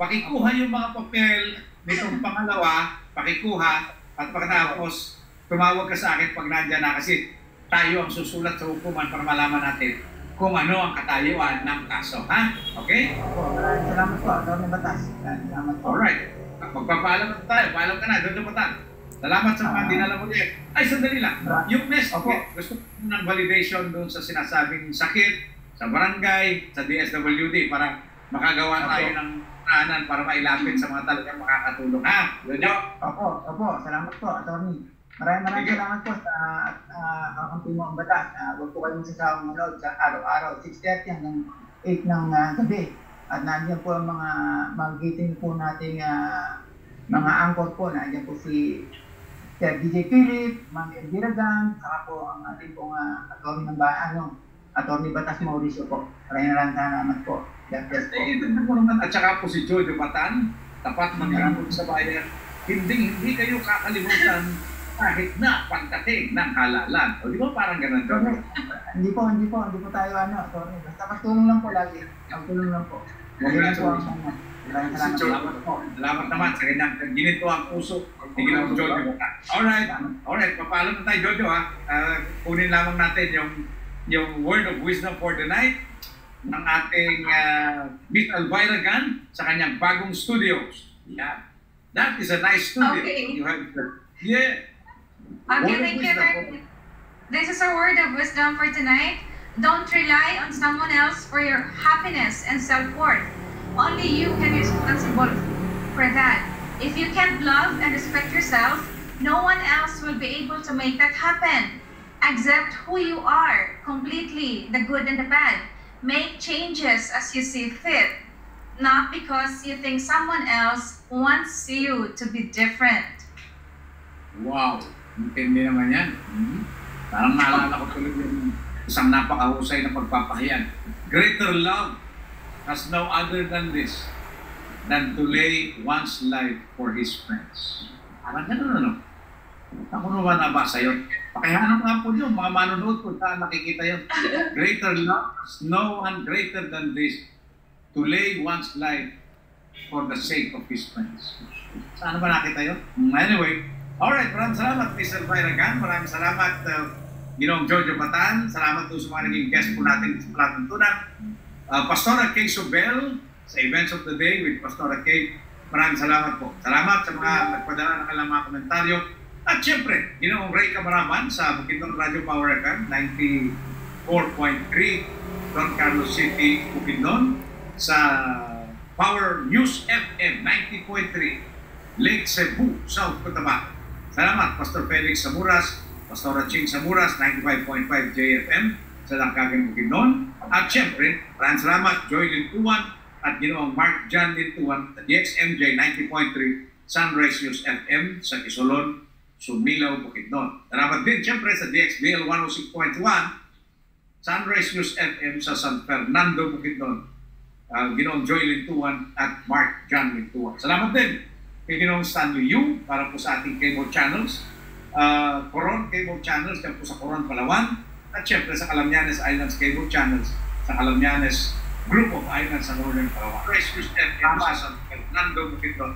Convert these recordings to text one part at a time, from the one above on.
pakikuha yung mga papel nitong pangalawa, pakikuha, at pagkatapos, tumawag ka sa akin pag nandyan na kasi tayo ang susulat sa hukuman para malaman natin kung ano ang katayuan ng kaso. Ha? Okay? Opo, maraming salamat po. Atty. Batas. Maraming salamat po. Alright. Magpapaalam na tayo. Paalam ka na. Doon na Salamat sa mga Ah. dinala mo din. Ay, sandali lang. Yung next, okay, gusto ko ng validation doon sa sinasabing sakit, sa barangay, sa DSWD para makagawa Opo. tayo ng paanan para mailapit sa mga talagang makakatulong. Ha? Jojo? Opo, opo. Salamat po, Atty. Maraming maraming Sige. salamat po sa uh, kakampi mo ang batas. Uh, huwag po kayong sasawang manood sa araw-araw, 6.30 hanggang 8 ng ah, gabi. At nandiyan po ang mga magiting po nating ah, mga angkor po. Nandiyan po si Sir DJ Philip, Ma'am Elvira Gang, saka po ang ating pong uh, attorney ng ba, ano, attorney Batas Mauricio po. Maraming maraming salamat po. God bless po. Eh, po naman. At saka po si Jojo Batan, tapat manlingkod sa bayan. Hindi, hindi kayo kakalimutan kahit na pagdating ng halalan. O di ba parang ganun? Jojo? Hindi po, hindi po, hindi po tayo ano, sorry. Basta magtulong lang po lagi. Magtulong lang po. Lagi lang po ang sana. Maraming salamat. Salamat po. Salamat naman sa kanyang ginito ang puso ni Ginoong Jojo. Alright. Alright, papaalam na tayo Jojo ha. Ah, kunin lamang natin yung yung word of wisdom for the night ng ating uh, Miss Elvira Gan sa kanyang bagong studios. Yeah. That is a nice studio. Okay. You have Yeah. Okay, Word thank you. Lord. This is a word of wisdom for tonight. Don't rely on someone else for your happiness and self-worth. Only you can be responsible for that. If you can't love and respect yourself, no one else will be able to make that happen. Accept who you are completely, the good and the bad. Make changes as you see fit, not because you think someone else wants you to be different. Wow. Intindi naman yan. Hmm? Parang naalala ko tuloy yung isang napakahusay na pagpapahiyan. Greater love has no other than this than to lay one's life for his friends. Parang ganun ano. Ako naman nabasa yun. Pakihanap nga po yun, mga manonood ko saan nakikita yun. Greater love no one greater than this to lay one's life for the sake of his friends. Saan ba nakita yun? Anyway, Alright, maraming salamat, Mr. Elvira Gan. Maraming salamat, uh, Ginoong Jojo Batan. Salamat po sa mga naging guest po natin sa Platuntunan. Uh, Pastora Kay Sobel sa Events of the Day with Pastora Kay. Maraming salamat po. Salamat sa mga nagpadala ng kanilang mga komentaryo. At syempre, Ginoong Ray Camaraman sa Bukidnon Radio Power FM 94.3 Don Carlos City, Bukidnon. Sa Power News FM 90.3 Lake Cebu, South Cotabato. Salamat, Pastor Felix Samuras, Pastor Ching Samuras, 95.5 JFM sa Langkagang Bukidnon. At syempre, maraming salamat, Joy Lintuan at Ginoong Mark John Lintuan sa DXMJ 90.3 Sunrise News FM sa Isolon, Sumilaw, Bukidnon. Salamat din syempre sa DXBL 106.1 Sunrise News FM sa San Fernando, Bukidnon. Uh, Ginoong Joy Lintuan at Mark John Lintuan. Salamat din kay Ginoong Stanley Yu para po sa ating cable channels. Uh, Coron Cable Channels dyan po sa Coron, Palawan. At syempre sa Calamianes Islands Cable Channels sa Calamianes Group of Islands sa Northern Palawan. Rescue FM sa San Fernando, Bukidnon.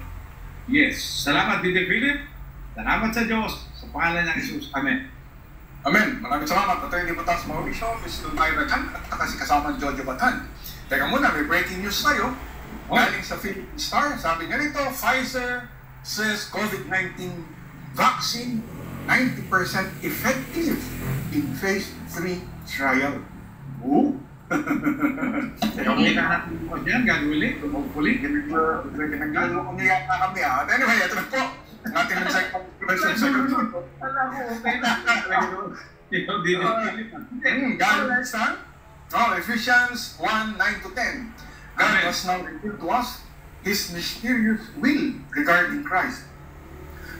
Yes. Salamat, Didi Philip. Salamat sa Diyos. Sa pangalan ng Jesus. Amen. Amen. Maraming salamat. Attorney Batas Mauricio, Ms. Lutay Rajan, at kasi kasama Jojo Batan. Teka muna, may breaking news tayo. Oh. Galing sa Philippine Star, sabi nga nito, Pfizer says COVID-19 vaccine 90% effective in phase 3 trial. Oo. Teka, hindi na natin po dyan. God willing. Hopefully. Pwede nang gano'n umiyak na kami ha. Anyway, ito na po. Ang ating mensahe question sa Alam ko, okay na. Ikaw, Didi Philip. Hmm, God saan? Oh, Ephesians 1, 9 to 10. God Amen. has now revealed to us His mysterious will regarding Christ,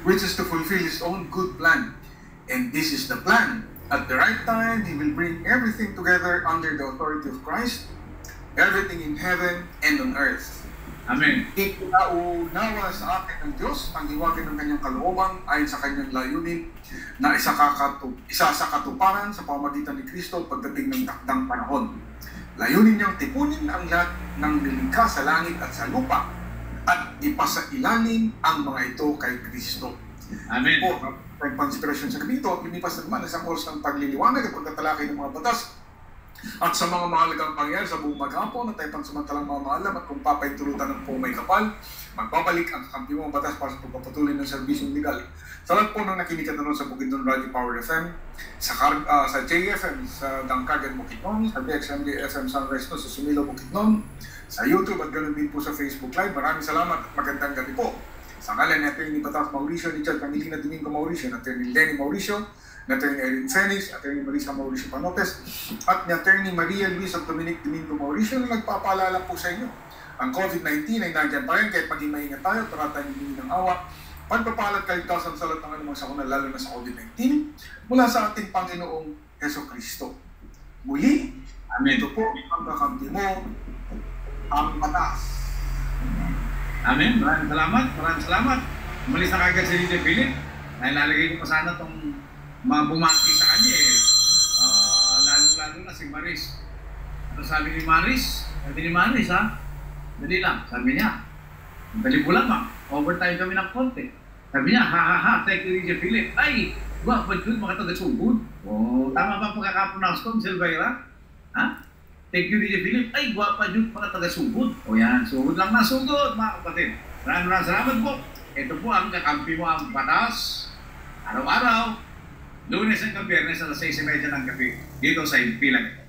which is to fulfill His own good plan. And this is the plan. At the right time, He will bring everything together under the authority of Christ, everything in heaven and on earth. Amen. Ikinaunawa sa atin ng Diyos ang hiwagin ng kanyang kalooban ayon sa kanyang layunin na isa, kakatu isa sa katuparan sa pamagitan ni Kristo pagdating ng takdang panahon. Layunin niyang tipunin ang lahat ng nilikha sa langit at sa lupa at ipasa ilalim ang mga ito kay Kristo. Amen. Po, from panspirasyon sa gabi ito, lumipas naman isang oras ng pagliliwanag at pagtatalakay ng mga batas at sa mga mahalagang pangyayari sa buong maghapon at tayo pansamantalang mamaalam at kung papaintulutan ng po may kapal, magbabalik ang kakampi mong batas para sa pagpapatuloy ng serbisyong legal. Sa lahat po ng nakinig at sa Bukidnon Radio Power FM, sa, Car- ah, sa JFM, sa Dangkagan Bukidnon, sa BXMD FM Sunrise no, sa Sumilo Bukidnon, sa YouTube at ganoon din po sa Facebook Live. Maraming salamat at magandang gabi po. Sa ngalan ni Atty. Batas Mauricio, ni Chad Camilina Domingo Mauricio, ni Atty. Lenny Mauricio, ni Atty. Erin Fenix, Atty. Marisa Mauricio Panopes, at ni Atty. Maria Luis at Dominic Domingo Mauricio na nagpapaalala po sa inyo. Ang COVID-19 ay nandyan pa rin, kahit maging maingat tayo, para tayo hindi ng awa. Pagpapalat kaligtasan sa lahat ng anumang sakuna, lalo na sa COVID-19, mula sa ating Panginoong Heso Kristo. Muli, Amen. ito po ang kakampi mo, ang batas. Amen. Maraming salamat. Maraming salamat. Umalis na kagad si DJ Philip. Dahil lalagay ko pa sana itong mga bumati sa kanya eh. Ah, lalo-lalo na si Maris. Ano sabi ni Maris? Sabi ni Maris ha? Dali lang. Sabi niya. Dali po lamang. Overtime kami ng konti. Sabi niya, ha ha ha, thank you DJ Philip. Ay, ba, ba't yun mga taga-sugod? Oh, tama ba pagkakapronounce ko, Miss Elvira? Ha? Thank you, DJ Philip. Ay, gwapa yun, mga taga-sugod. O yan, sugod lang na sugod, mga kapatid. Maraming maraming salamat po. Ito po ang kakampi mo ang batas. Araw-araw, lunes hanggang biyernes alas 6.30 ng gabi dito sa Impilang.